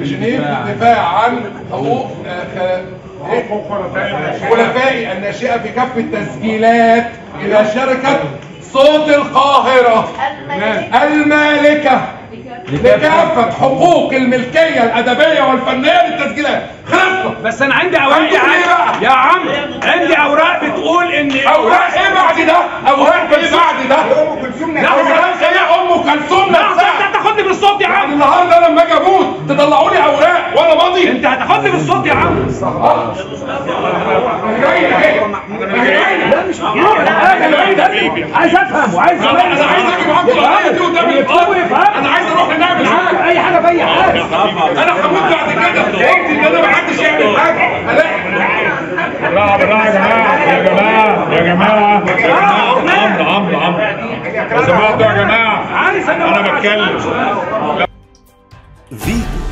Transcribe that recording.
جنيف للدفاع عن حقوق آه، آه، إيه؟ خلفائي الناشئة في كافة التسجيلات إلى شركة صوت القاهرة. المالكة لكافة. حقوق الملكية الأدبية والفنية للتسجيلات. خلصنا بس أنا عندي أوراق إيه بقى؟ يا عم عندي أوراق بتقول إن أوراق إيه بعد ده؟ أوراق إيه بعد ده؟ أم كلثوم لا، أوراق إيه أم كلثوم لا نفسها؟ انت هتاخدني بالصوت يا يعني عم النهارده أجي أموت تطلعوا لي أوراق. وأنا ماضي؟ أنت هتاخدني بالصوت يا عم. لا عايز افهم وعايز أنا عايز أجي معاكم أنا عايز أروح حاجة اي حاجة باي حاجة أنا هموت بعد كده ان أنا ما حدش يعمل حاجة بالراحة بالراحة يا جماعة يا جماعة يا جماعة عمرو عمرو عمرو يا جماعة عايز أنا بتكلم. Vigo